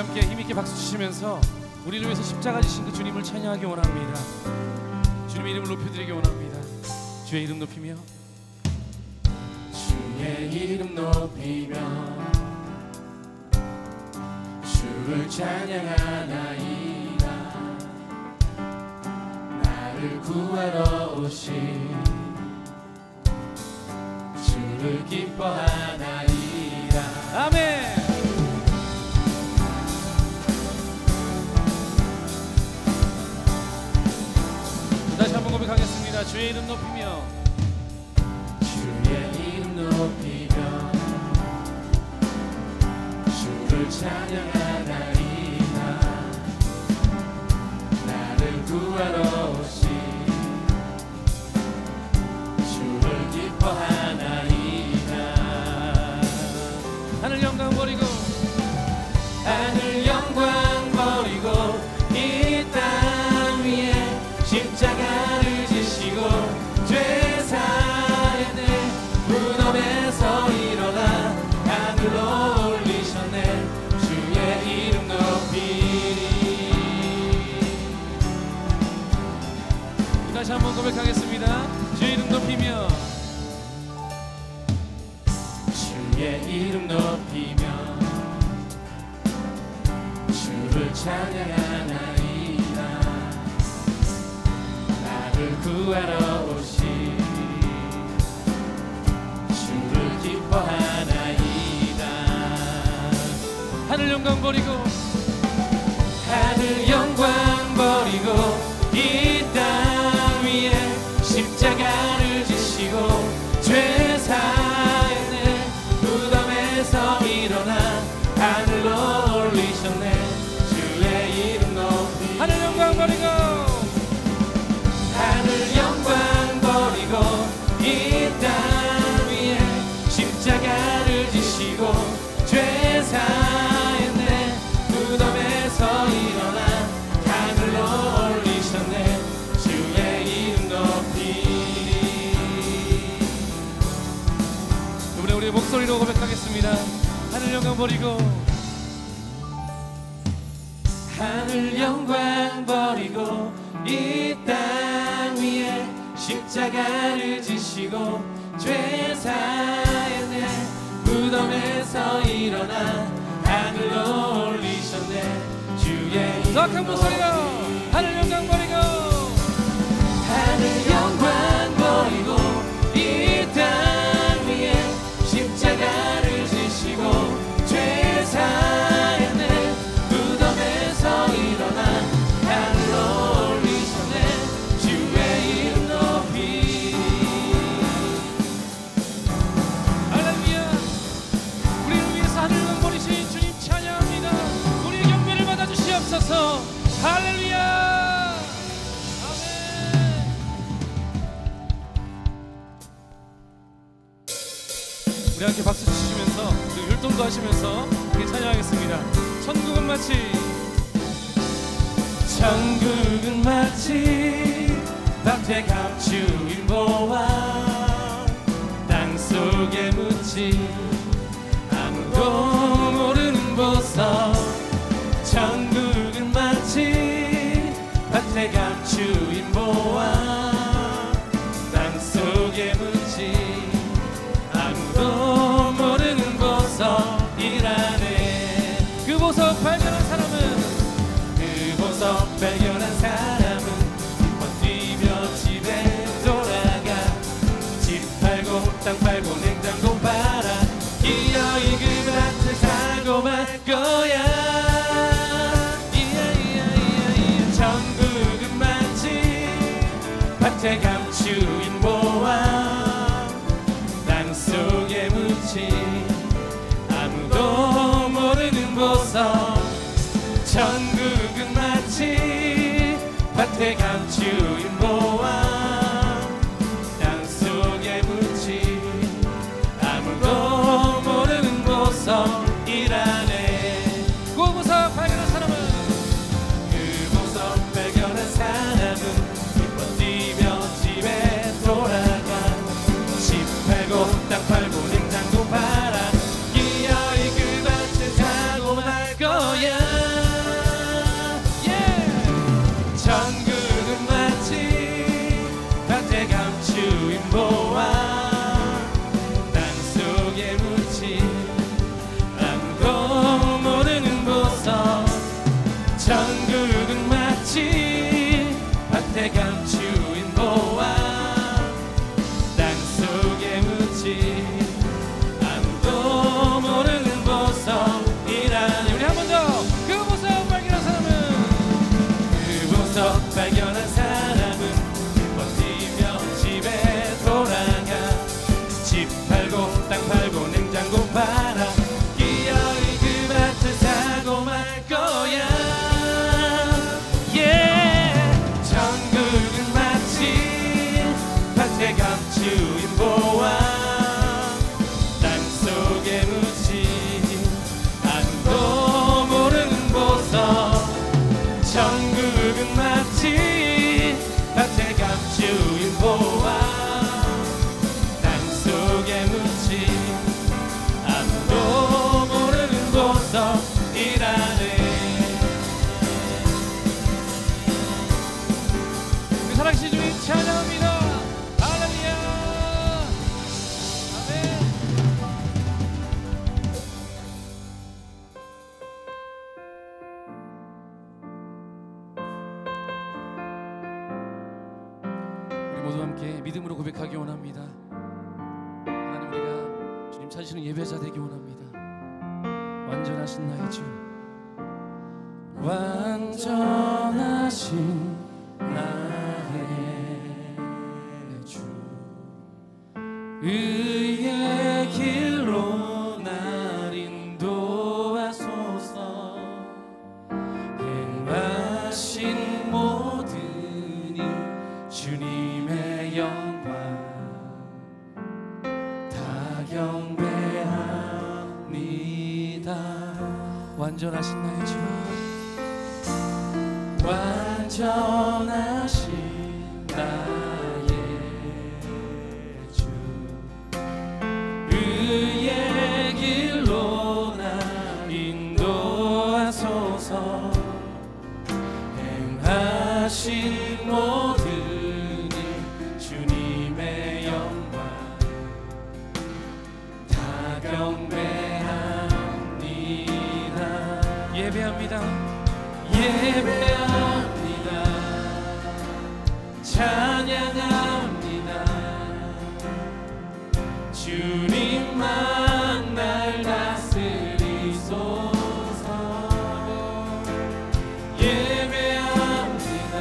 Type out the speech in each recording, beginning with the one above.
함께 힘있게 박수 치시면서 우리를 위해서 십자가 지신 그 주님을 찬양하기 원합니다. 주님의 이름을 높여드리기 원합니다. 주의 이름 높이며 주의 이름 높이며 주를 찬양하나이다 나를 구하러 오신 주를 기뻐하나이다 고백하겠습니다. 주의 이름 높이며 주의 이름 높이며 주를 찬양하 나를 구하러 오신 주를 기뻐하나이다. 하늘 영광 버리고 하늘 영광 버리고 소리로 고백하겠습니다. 하늘 영광 버리고. 하늘 영광 버리고 이 땅 위에 십자가를 지시고 죄 사했네 무덤에서 일어나 하늘로 올리셨네. 주의 이름 더큰 목소리로 하늘 영광 버리고. 하늘 영광 우리 함께 박수 그리고 율동도 하시면서 함께 찬양하겠습니다. 천국은 마치 천국은 마치 밭에 감추인 보화 땅 속에 묻힌 아무도 그 보석 저와 함께 믿음으로 고백하기 원합니다. 하나님 우리가 주님 찾으시는 예배자 되기 원합니다. 완전하신 나의 주 완전하신 나의 주 나 완전하신 나의 주. 완전하신 나의 주. 그의 길로 나 인도하소서. 행하신 모든 예배합니다. 찬양합니다. 주님만 날 다스리소서. 예배합니다.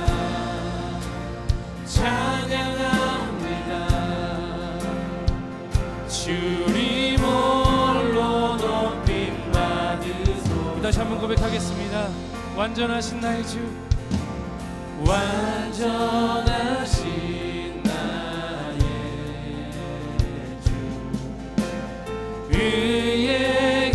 찬양합니다. 주님 홀로 높임 받으소 다시 한번 고백하겠습니다. 완전하신 나의 주. 완전하신 나의 주. 그의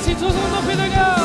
一起做什么都非常的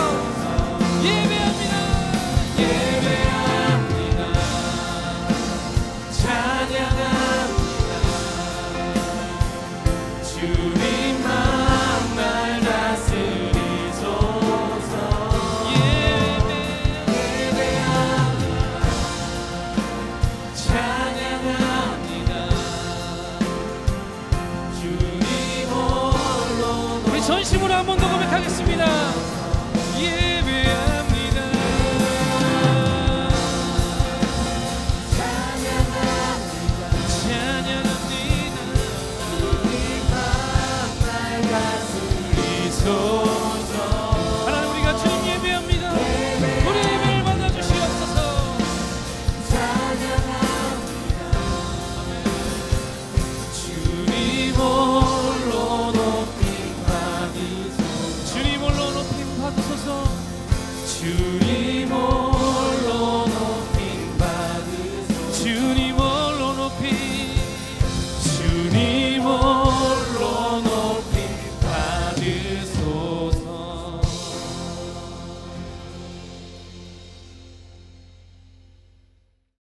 주님 오